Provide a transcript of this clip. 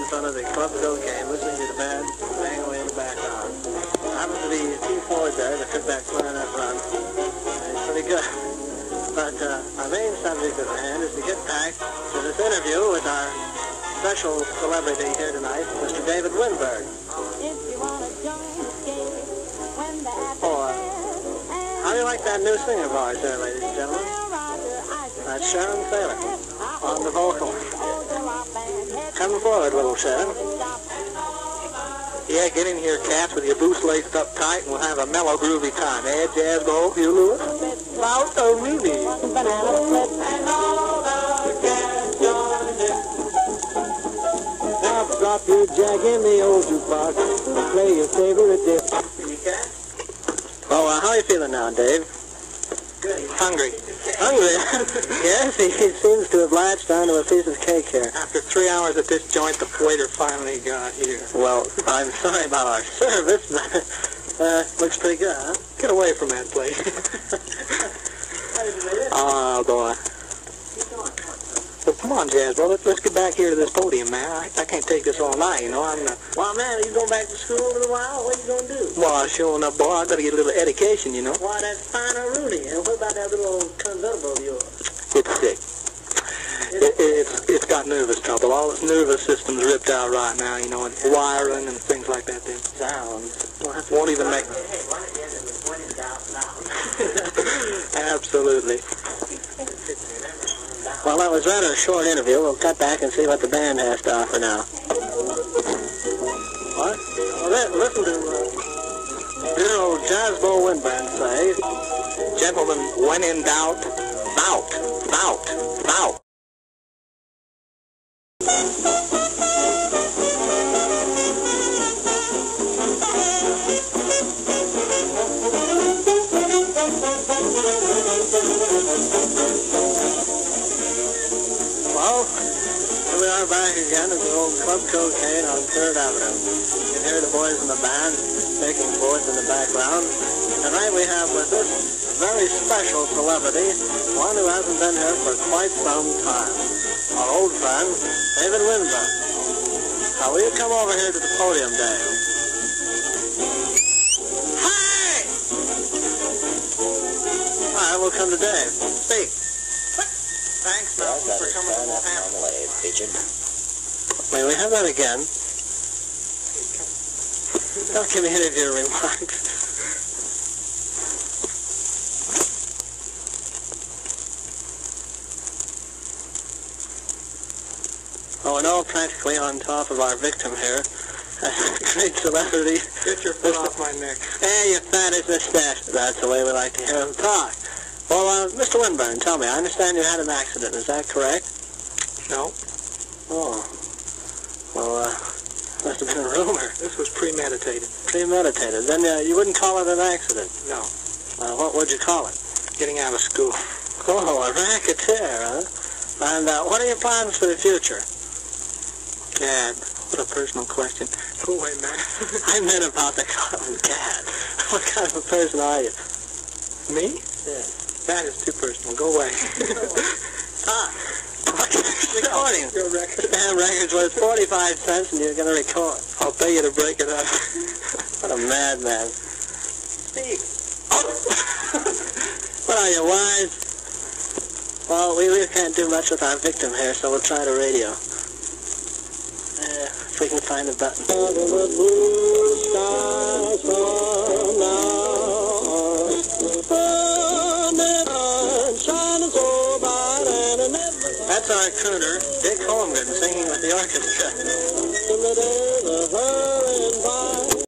in front of the Club game, listening to the band bang away in the background. Happens to be T. Ford there, the back clarinet run. It's pretty good. But uh, our main subject at hand is to get back to this interview with our special celebrity here tonight, Mr. David Lindberg. Uh, how do you like that new singer of ours there, ladies and gentlemen? That's Sharon Taylor on the vocal. Come forward, little Sharon. Yeah, get in here, cats, with your boots laced up tight, and we'll have a mellow, groovy time. Eh, Jazz Bowl, you Lewis? Loud, so groovy. Now drop your jack in the old jukebox and play your favorite dip. Oh, uh, how are you feeling now, Dave? Good. Hungry. Hungry? yes, he, he seems to have latched onto a piece of cake here. After three hours at this joint, the waiter finally got here. Well, I'm sorry about our service, but uh, looks pretty good, huh? Get away from that place. oh, boy. Well, come on, Jazz, well, let's, let's get back here to this podium, man. I, I can't take this all night, you know. I'm uh, Well, man, are you going back to school in a while? What are you going to do? well, showing up, boy. I got to get a little education, you know. Why, that's fine or Rooney. And what about that little convertible of yours? It's sick. It, it, it's it's got nervous trouble. All its nervous system's ripped out right now, you know, and wiring and things like that. They Sounds. won't even make. Absolutely. Well, that was rather a short interview. We'll cut back and see what the band has to offer now. What? Well, li- listen to uh, dear old Jazz Bowl Windband say, Gentlemen, when in doubt, bout, bout, bout. Well, here we are back again at the old Club Cocaine on 3rd Avenue. You can hear the boys in the band making forth in the background. Tonight we have with us a very special celebrity, one who hasn't been here for quite some time. Our old friend, David Lindberg. Now, will you come over here to the podium, Dave? Hi! All right, we'll come to Dave. Speak. Thanks, Malcolm, for coming to Wolverhampton. pigeon. May we have that again? Don't give me any of your remarks. Oh, and all practically on top of our victim here. Great celebrity. Get your foot off my neck. Hey, you fat as a stash. That's the way we like to hear him talk. Well, uh, Mr. Winburn, tell me, I understand you had an accident. Is that correct? No, Oh. Well, uh, must have been a rumor. this was premeditated. Premeditated. Then uh, you wouldn't call it an accident. No, Uh, what would you call it? getting out of school. Oh, a racketeer, huh? And uh, what are your plans for the future? Gad, what a personal question. Go away, man. I meant about the club. Gad, what kind of a person are you? Me? Yeah. That is too personal. Go away. Ah, recording? Your record. Damn record's worth 45 cents and you're going to record. I'll pay you to break it up. What a madman. Speak. What are you, wise? Well, we really can't do much with our victim here, so we'll try the radio. Uh, if we can find a button. That's our crooner, Dick Holmgren, singing with the orchestra.